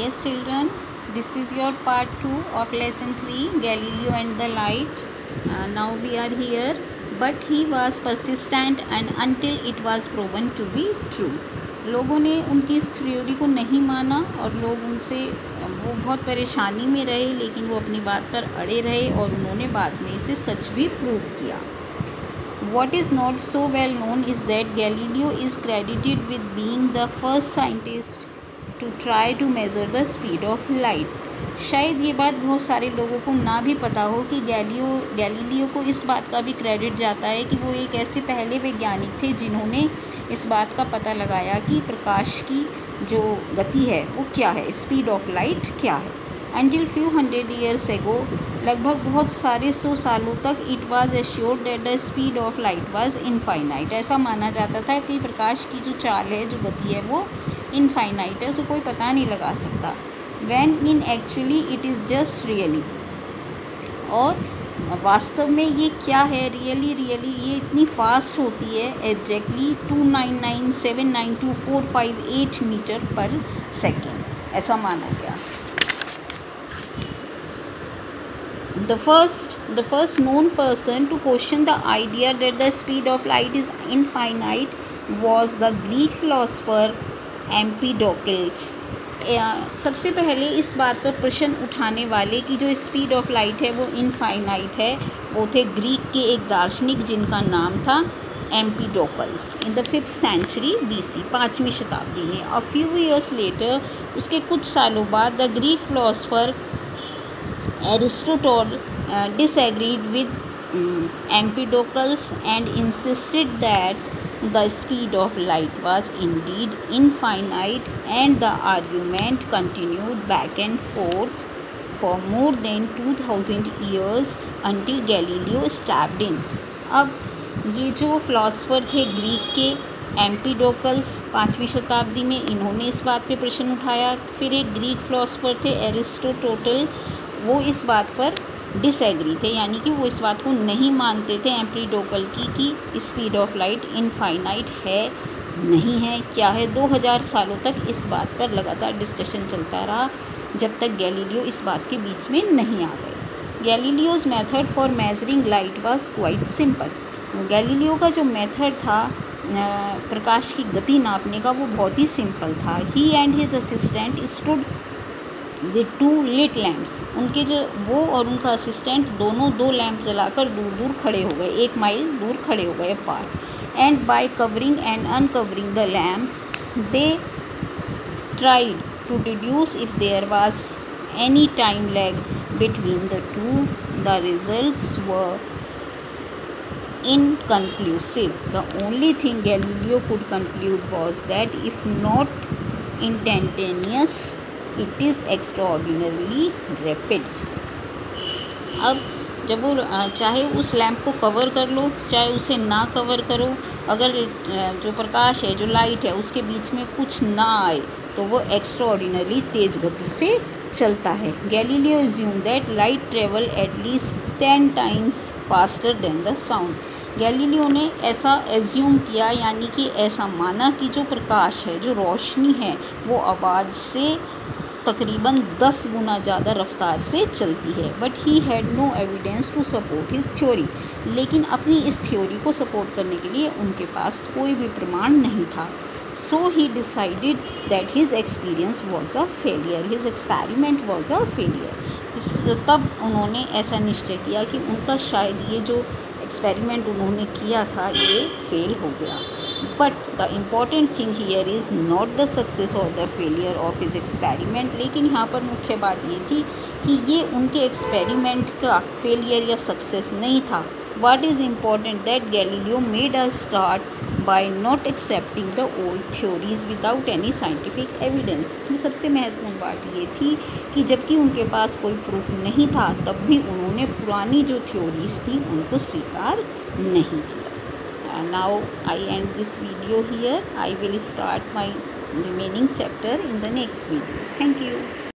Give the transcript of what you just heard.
Yes children, this is your part 2 of lesson 3 Galileo and the light. Uh, now we are here but he was persistent and until it was proven to be true. लोगों ने उनकी इस theory को नहीं माना और लोग उनसे वो बहुत परेशानी में रहे लेकिन वो अपनी बात पर अड़े रहे और उन्होंने बाद में इसे सच भी प्रूव किया What is not so well known is that Galileo is credited with being the first scientist to try to measure the speed of light. शायद ये बात बहुत सारे लोगों को ना भी पता हो कि गैलियो, गैलीलियो को इस बात का भी क्रेडिट जाता है कि वो एक ऐसे पहले वैज्ञानिक थे जिन्होंने इस बात का पता लगाया कि प्रकाश की जो गति है, वो क्या है? स्पीड ऑफ़ लाइट क्या है? Until few hundred years ago लगभग बहुत सारे सौ सालों तक it was assured that the speed of light was infinite ऐसा माना जाता था कि प्रकाश की जो चाल है, जो गति है, वो इनफाइनाइट है, उसे कोई पता नहीं लगा सकता। When in actually it is just really और वास्तव में ये क्या है? रियली रियली ये इतनी फास्ट होती है exactly two nine nine seven nine two four five eight metre पर सेकेंड ऐसा माना गया। The first the first known person to question the idea that the speed of light is infinite was the greek philosopher empedocles सबसे पहले इस बात पर प्रश्न उठाने वाले की जो स्पीड ऑफ़ लाइट है वो इनफाइनाइट है वो थे ग्रीक के एक दार्शनिक जिनका नाम था Empedocles in the fifth century BC पाँचवीं शताब्दी में और फ्यू ईयर्स लेटर उसके कुछ सालों बाद the Greek philosopher disagreed with um, Empedocles and insisted that the speed of light was indeed infinite and the argument continued back and forth for more than 2000 years until Galileo stepped in. अब ये जो philosopher थे Greek के एम्पीडोकल्स पाँचवीं शताब्दी में इन्होंने इस बात पे प्रश्न उठाया फिर एक ग्रीक फिलासफ़र थे एरिस्टोटोटल वो इस बात पर डिसएग्री थे, यानी कि वो इस बात को नहीं मानते थे एम्प्रीडोकल की कि स्पीड ऑफ़ लाइट इनफाइनाइट है, नहीं है, क्या है। 2000 सालों तक इस बात पर लगातार डिस्कशन चलता रहा, जब तक गैलीलियो इस बात के बीच में नहीं आ गए। Galileo's method for measuring light was quite simple Galileo का जो मेथड था प्रकाश की गति नापने का वो बहुत ही सिंपल था। He and his assistant stood with two lit lamps उनके जो वो और उनका असिस्टेंट दोनों दो लैंप जलाकर दूर दूर खड़े हो गए, एक माइल दूर खड़े हो गए पार and by covering and uncovering the lamps they tried to deduce if there was any time lag between the two the results were inconclusive. The only thing Galileo could conclude was that if not instantaneous it is extraordinarily rapid अब जब वो चाहे उस lamp को cover कर लो, चाहे उसे ना कवर करो, अगर जो प्रकाश है, जो लाइट है, उसके बीच में कुछ ना आए तो वो एक्स्ट्राऑर्डिनरली तेज़ गति से चलता है। Galileo assume that light travel at least ten times faster than the sound Galileo ने ऐसा एज्यूम किया, यानी कि ऐसा माना कि जो प्रकाश है, जो रोशनी है, वो आवाज़ से तकरीबन दस गुना ज़्यादा रफ्तार से चलती है। But he had no evidence to support his theory लेकिन अपनी इस थ्योरी को सपोर्ट करने के लिए उनके पास कोई भी प्रमाण नहीं था। So he decided that his experience was a failure his experiment was a failure तब उन्होंने ऐसा निश्चय किया कि उनका शायद ये जो एक्सपेरिमेंट उन्होंने किया था, ये फेल हो गया। But the important thing here is not the success और the failure of his experiment लेकिन यहाँ पर मुख्य बात ये थी कि ये उनके एक्सपेरिमेंट का फेलियर या सक्सेस नहीं था। What is important that Galileo made a start by not accepting the old theories without any scientific evidence इसमें सबसे महत्वपूर्ण बात ये थी कि जबकि उनके पास कोई प्रूफ नहीं था, तब भी उन्होंने पुरानी जो थ्योरीज थी, उनको स्वीकार नहीं किया। Uh, now I end this video here. I will start my remaining chapter in the next video. Thank you